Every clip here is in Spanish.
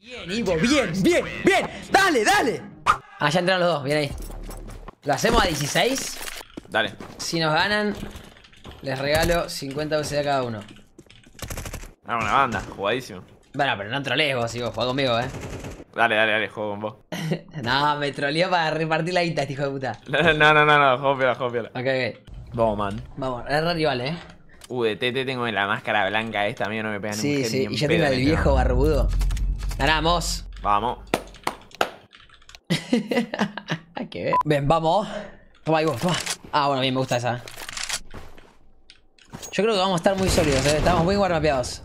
Bien, Ivo, bien, bien, bien. Dale, dale. Ah, ya entraron los dos, bien ahí. Lo hacemos a 16. Dale. Si nos ganan, les regalo 50 USD a cada uno. Ah, una banda, jugadísimo. Bueno, pero no trolees vos, Ivo, juega conmigo, eh. Dale, dale, dale, juego con vos. no, me troleó para repartir la guita este hijo de puta. No, no, no, no, juego piola, juego piola. Ok, ok. Vamos, man. Vamos, es re rival, eh. Uh, de TT tengo la máscara blanca esta, mío no me pegan Sí, un sí, ni y ya en tengo el viejo barbudo. Ganamos. Vamos. ¿Qué ver? Ven, vamos. Toma, Ivo, toma. Ah, bueno, a mí me gusta esa. Yo creo que vamos a estar muy sólidos, eh. Estamos muy guardapeados.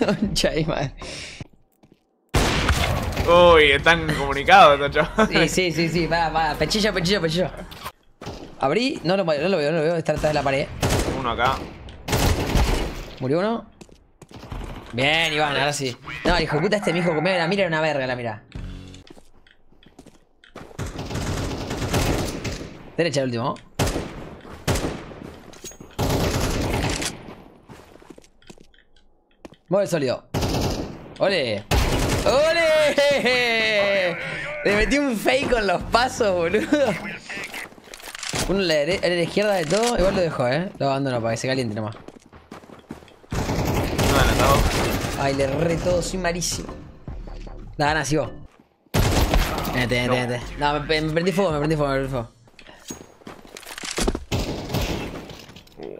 De madre. Uy, están comunicados estos chavos. Sí, sí, sí, sí. Va, va. Pechillo, pechillo, pechillo. Abrí. No lo, no lo veo, no lo veo. Está detrás de la pared. Uno acá. Murió uno. Bien, Iván, ahora sí. No, hijo puta este mi hijo comió la mira era una verga la mira. Derecha el último. Mueve el sólido. ¡Ole! ¡Ole! Le metí un fake con los pasos, boludo. Uno a la, la izquierda de todo, igual lo dejó, eh. Lo abandono para que se caliente nomás. Uno adelantado. Ay, le re todo, soy malísimo. La gana, sí vos. Vete, vete, vete. No, me, me prendí fuego, me prendí fuego, me prendí fuego. Uh.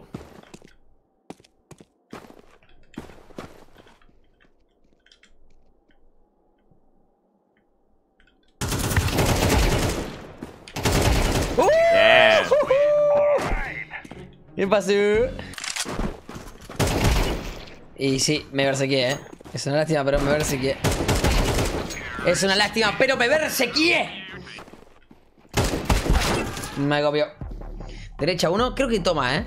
Bien. ¿Qué pasó? Y sí, me versequié, eh. Es una lástima, pero me versequié. Es una lástima, pero me versequié. Me copió. Derecha uno, creo que toma, eh.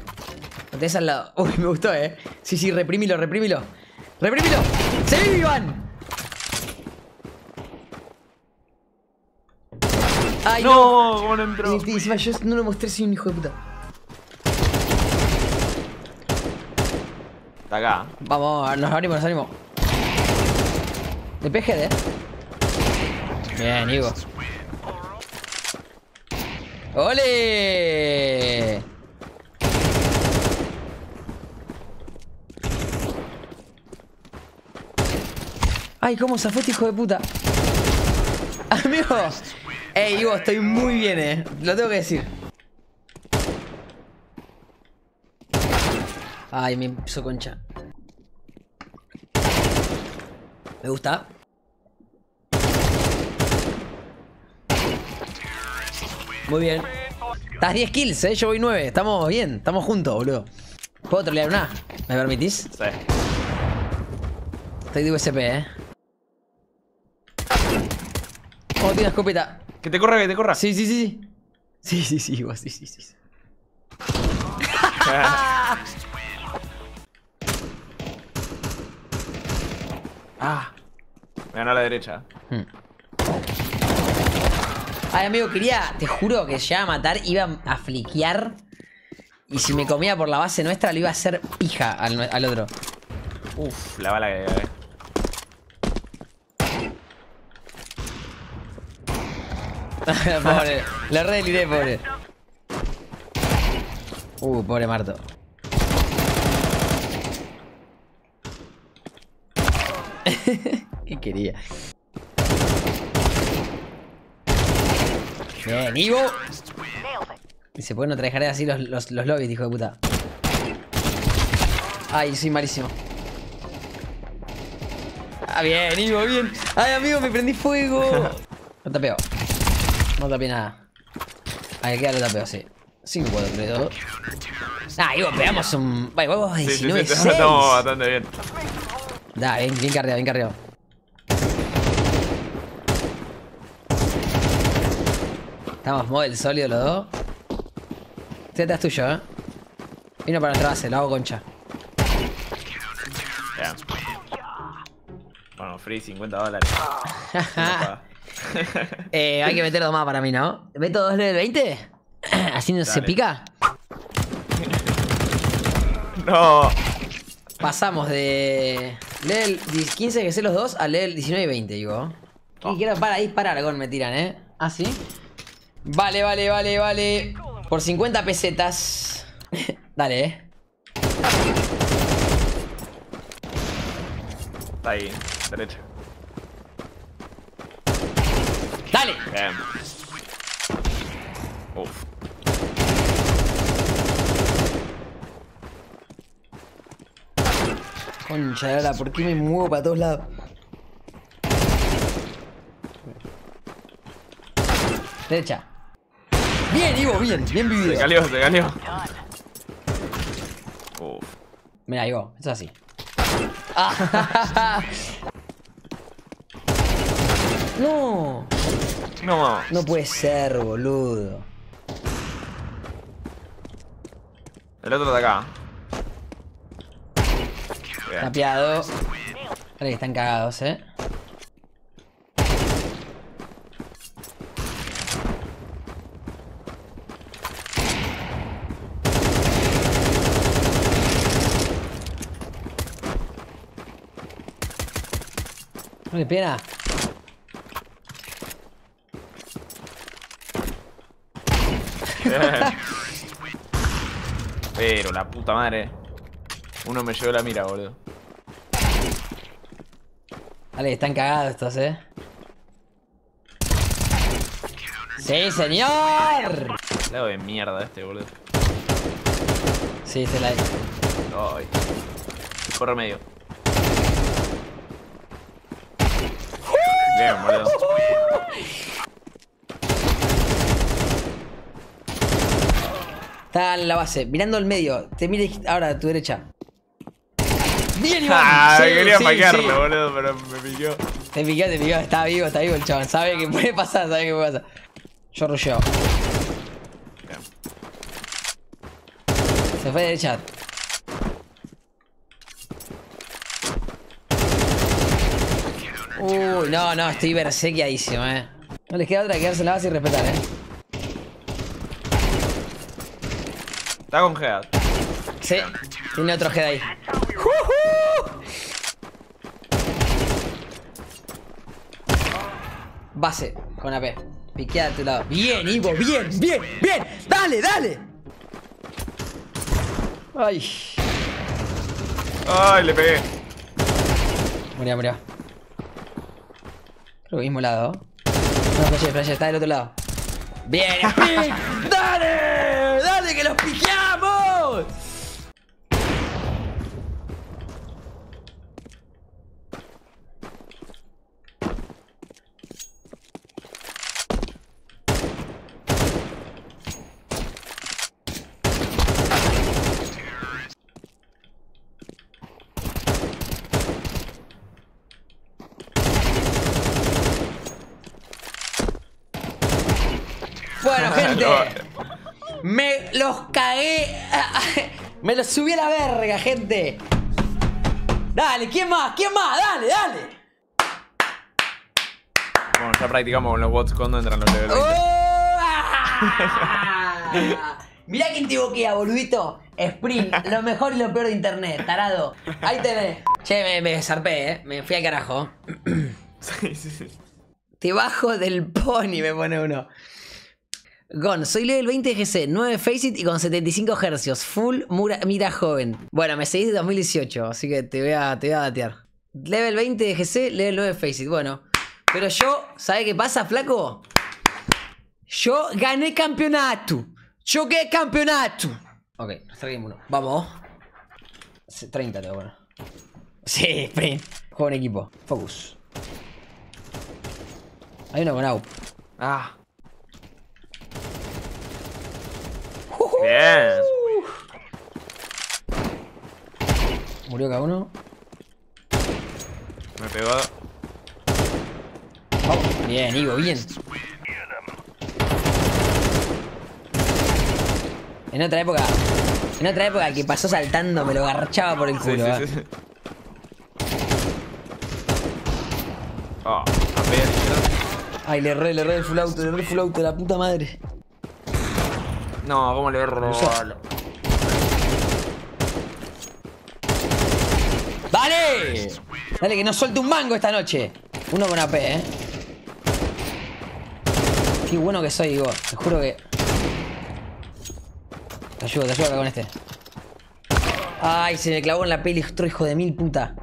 Lo tenés al lado. Uy, me gustó, eh. Sí, sí, reprímilo, reprímilo. ¡Reprímilo! ¡Se vive, Iván! ¡Ay, no! No, ¿cómo no entró? Encima yo no lo mostré, soy un hijo de puta. Vamos, nos abrimos, nos abrimos. De PGD. Bien, Ivo. ¡Ole! Ay, cómo se fue este hijo de puta. Amigo. Ey, Ivo, estoy muy bien, eh. Lo tengo que decir. Ay, me hizo concha. Me gusta. Muy bien. Estás 10 kills, eh. Yo voy 9. Estamos bien. Estamos juntos, boludo. ¿Puedo trolear una? ¿Me permitís? Sí. Estoy de USP, eh. Oh, tiene escopeta. Que te corra, que te corra. Sí, sí, sí, sí. Sí, sí, sí, sí, sí, sí. Me ganó a la derecha. Ay, amigo, quería, te juro que llegaba a matar, iba a fliquear. Y si me comía por la base nuestra, lo iba a hacer pija al, al otro. Uf, la bala que. eh. pobre, le re deliré, pobre. Uh, pobre Marto. ¿Qué quería? Bien, Ivo. Dice, ¿por qué no te dejaré así los, los, los lobbies, hijo de puta? Ay, soy malísimo. Ah, bien, Ivo, bien. Ay, amigo, me prendí fuego. No tapeo. No tapé nada. Ahí queda lo tapeo, sí. 5, 4, 3, 2. Ah, Ivo, pegamos un. Vaya, huevos Sí, sí, sí, 19, estamos 6. bastante bien. Da, bien, bien carreado, bien carreado. Estamos model sólido los dos. Este es tuyo, eh. Vino para nuestra base, lo hago concha. Bueno, free 50 dólares. Eh, hay que meter dos más para mí, ¿no? ¿Meto dos del 20? ¿Así no se pica? no. Pasamos de. Lee el 15 que sé los dos a leer el 19 y 20, digo. Oh. Y quiero para disparar, Gon, me tiran, ¿eh? ¿Ah, sí? Vale, vale, vale, vale. Por 50 pesetas. Dale, ¿eh? Está ahí, derecha. ¡Dale! Bien. Uf. Concha de la, ¿por qué me muevo para todos lados? Derecha. Bien, Ivo, bien, bien Se vivido. calió, se calió. Uf. Mira, Ivo, es así. Ah, no, No. no puede ser, boludo. El otro de acá. Tapeado. Que están cagados, eh. No le pena. Pero la puta madre. Uno me llevó la mira, boludo. Que están cagados estos, eh. ¡Sí, señor! Lado de mierda este, boludo. Sí, se la... Ay. Corre medio. Bien, boludo. Está en la base, mirando el medio. Te mira ahora a tu derecha. Bien, Iván. Ah, Sí, quería sí, paquearlo, sí. boludo, pero me pilló. Te picó, te picó. Está vivo, está vivo el chabón. Sabe que puede pasar, sabe que puede pasar. Yo rusheo. Se fue derecha. Uy, no, no, estoy bersequiadísimo, eh. No les queda otra que quedarse en la base y respetar, eh. Está con Head. Sí, tiene otro head ahí. Base, con AP. Piquea de tu lado. Bien, Ivo, bien, bien, bien. Dale, dale. Ay. Ay, le pegué. Murió, murió. Creo que mismo lado. No, flash, flash, está del otro lado. Bien. ¡Dale! ¡Dale que los piqueamos! Bueno, gente. Me los cagué. Me los subí a la verga, gente. Dale, ¿quién más? ¿Quién más? Dale, dale. Bueno, ya practicamos con los bots cuando entran los level 20. ¡Oh! ¡Ah! Mirá quién te boquea, boludito. Sprint, lo mejor y lo peor de internet, tarado. Ahí tenés. Che, me, me zarpé, eh. Me fui al carajo. Sí, sí, sí. Te bajo del pony, me pone uno. Gon, soy level 20 GC, 9 Faceit y con 75 Hz. Full mura- mira joven. Bueno, me seguís de 2018, así que te voy a, te voy a datear. Level 20 de GC, level 9 Faceit. Bueno, pero yo, ¿sabes qué pasa, flaco? Yo gané campeonato. Yo gané campeonato. Ok, traigo uno. Vamos. 30 te bueno. Sí, sprint. Juego equipo. Focus. Hay uno con AUP. Ah. Bien. Murió cada uno. Me pegó. Vamos. Bien, Ivo, bien. En otra época. En otra época que pasó saltando, me lo garchaba por el culo. sí, sí, sí. Oh, apenas Ay, le erré, le erré el full auto, le erré el full auto, la puta madre. No, ¿cómo le erro? ¡Dale! Dale, que no suelte un mango esta noche. Uno con AP, eh. Qué bueno que soy, Igo. Te juro que. Te ayudo, te ayudo acá con este. Ay, se me clavó en la peli, otro hijo de mil puta.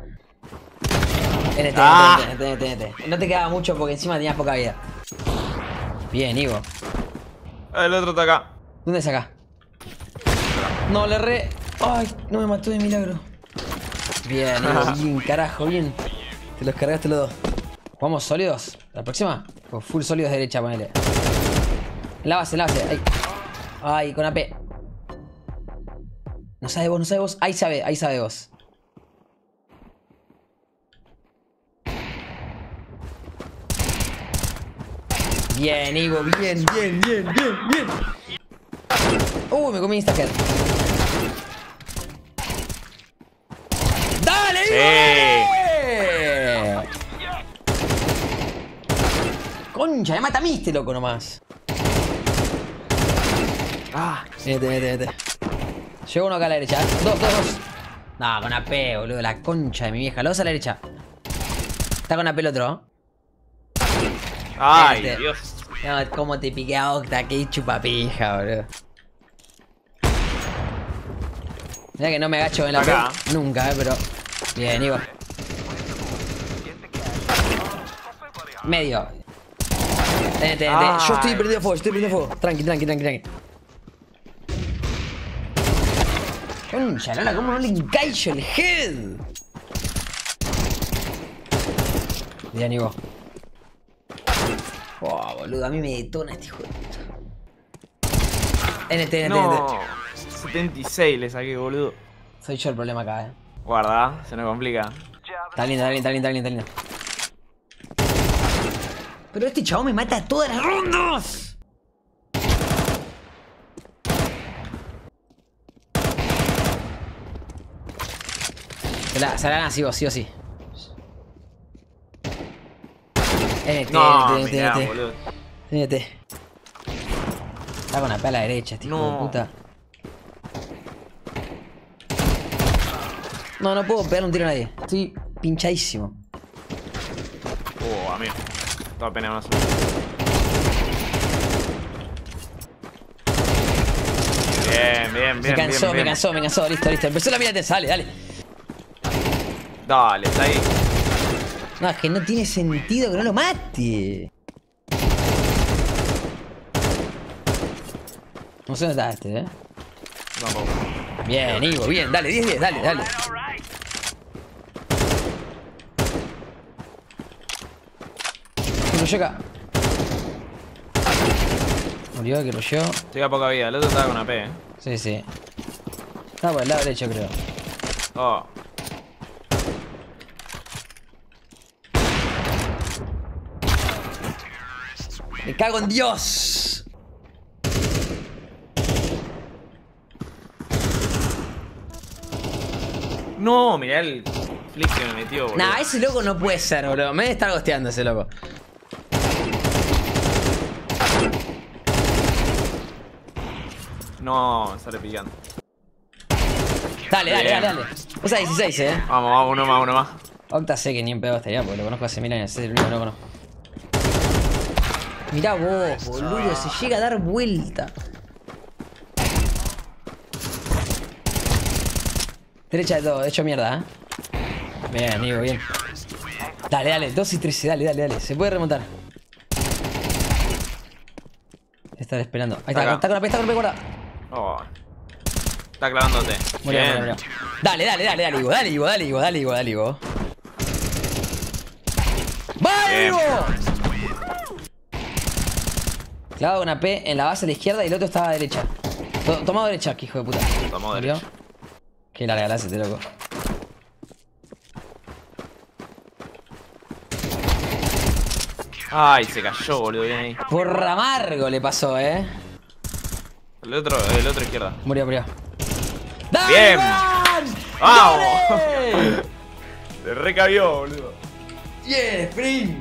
NT, Ah. NT, NT. No te quedaba mucho porque encima tenías poca vida. Bien, Igo. El otro está acá. ¿Dónde es acá? No, le re. Ay, no me mató de milagro. Bien, Ivo, bien, carajo, bien. Te los cargaste los dos. ¿Jugamos sólidos? ¿La próxima? O full sólidos derecha, ponele. En la base, en la base. Ahí. Ay, con AP. No sabe vos, no sabe vos. Ahí sabe, ahí sabe vos. Bien, Ivo, bien, bien, bien, bien, bien. Uh, me comí instahead. ¡Dale, Sí. Concha, me mata a mí este loco nomás. Ah, vete, vete, vete. Llegó uno acá a la derecha. Dos, dos, dos. No, con AP, boludo. La concha de mi vieja. Los a la derecha. Está con AP el otro. Ay, Este. Dios. No, cómo te piqué a Octa, que chupapija, boludo. Mira que no me agacho en la Acá. pe- Nunca, eh, pero. Bien, Ivo. Medio. Tenete, tenete. Ay. Yo estoy perdiendo fuego, estoy perdiendo fuego. Tranqui, tranqui, tranqui, tranqui. Concha, Lola, ¿cómo no le encaixo el head? Bien, Ivo. Oh, boludo, a mí me detona este hijo de puta. NT, NT, No. 76 le saqué, boludo. Soy yo el problema acá, eh. Guarda, se nos complica. Está lindo, está lindo, está lindo, está lindo, está lindo. Pero este chabón me mata todas las rondas. Se la, se la así vos, sí o sí. NT, No, NT, mirá, NT, boludo. NT. Está con la pala derecha, este hijo de No. puta. No, no puedo pegarle un tiro a nadie. Estoy pinchadísimo. Oh, amigo. Toda pena más. Bien, bien, bien. me cansó, bien, me bien. cansó, me cansó. Listo, listo. Empezó la mirate, sale, dale. Dale, está ahí. No, es que no tiene sentido que no lo mate. No sé dónde está este, eh. Tampoco. Bien, Ivo, bien. Dale, 10, 10, dale, dale. Acá. Murió, que lo Estoy a poca vida. El otro estaba con AP, eh. Sí, sí. Está por el lado derecho, creo. Oh. ¡Me cago en Dios! No, mirá el flick que me metió, boludo. Nah, ese loco no puede ser, bro. Me debe estar gosteando ese loco. No, sale picando. Dale, dale, dale, dale. Esa 16, eh. Vamos, vamos, uno más, uno más. Octa sé que ni en pedo estaría porque lo conozco hace mil años. Es el único que no conozco. Mirá vos, boludo. Se llega a dar vuelta. Derecha de todo, hecho mierda, ¿eh? Bien, amigo, bien. Dale, dale, 2 y 13, dale, dale, dale. Se puede remontar. Estar esperando. Ahí está, Acá. está con la P, está con la guarda. Oh. Está clavándote. Murió, Bien. murió, murió. Dale, dale, dale, dale, Ivo, dale, Ivo, dale, Ivo, dale, Ivo, dale, Ivo. ¡Va, Bien. Ivo! Clavado una P en la base a la izquierda y el otro estaba a la derecha. To- Tomado derecha, hijo de puta. ¿Murió? derecha. Qué larga la hace este loco. Ay, se cayó, boludo, bien ahí. Por amargo le pasó, eh. El otro, el otro izquierda. Murió, murió. ¡Dale, Bien. ¡Vamos! Se recabió, boludo. ¡Yeah, Spring!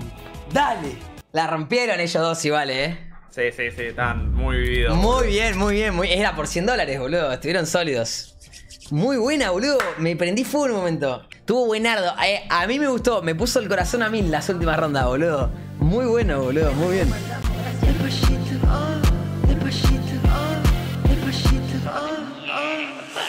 ¡Dale! La rompieron ellos dos igual, eh. Sí, sí, sí, están muy vividos. Muy bien, muy bien, muy Era por 100 dólares, boludo. Estuvieron sólidos. Muy buena, boludo. Me prendí fuego en un momento. Tuvo buenardo. Eh, a mí me gustó. Me puso el corazón a mil las últimas rondas, boludo. Muy bueno, boludo. Muy bien. oh, oh.